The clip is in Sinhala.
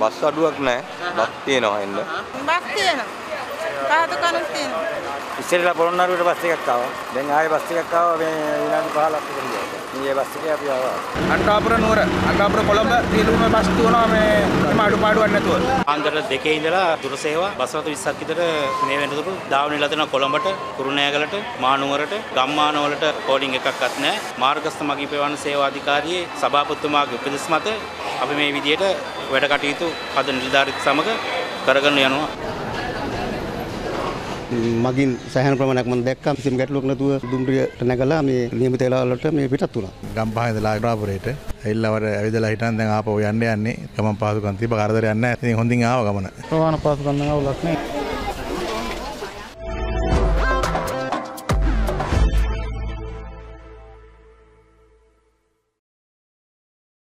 බස් අඩුවක් නැහැ. බස් තියෙනවා එන්න. බස් තියෙනවා. පහත කනුත් තියෙනවා. ඉස්සෙල්ලා පොළොන්නරුවට බස් එකක් ආවා. දැන් ආයෙ බස් එකක් ආවා මේ විනාඩි 15ක් විතර ගියා. මේ බස් එකේ අපි ආවා. අන්ටාපුර නුවර අන්ටාපුර කොළඹ සියලුම බස් තියෙනවා මේ එම අඩුපාඩුවක් නැතුව. ආන්දර දෙකේ ඉඳලා දුර සේවා බස් රථ 20ක් විතර මේ වෙනතුරු ධාවන ඉලා තියෙනවා කොළඹට, කුරුණෑගලට, මානුවරට, ගම්මානවලට කෝඩින් එකක්වත් නැහැ. මාර්ගස්ථ මගී පෙරවන සේවා අධිකාරියේ සභාපතිතුමාගේ උපදෙස් මත අපි මේ විදියට වැඩ කටයුතු අද නිලධාරීත් සමග කරගෙන යනවා. මගින් සෑහන ප්‍රමාණයක් මම දැක්කා කිසිම ගැටලුවක් නැතුව දුම්රියට නැගලා මේ නියමිත වෙලාවලට මේ පිටත් වුණා. ගම්පහ ඉඳලා අග්‍රාපුරයට ඇවිල්ලා වර ඇවිදලා හිටන් දැන් ආපහු යන්න යන්නේ ගමන් පහසුකම් තිබ්බ කරදරයක් නැහැ. ඉතින් හොඳින් ආව ගමන. ප්‍රවාහන පාසුකම් නම් අවුලක් නෑ.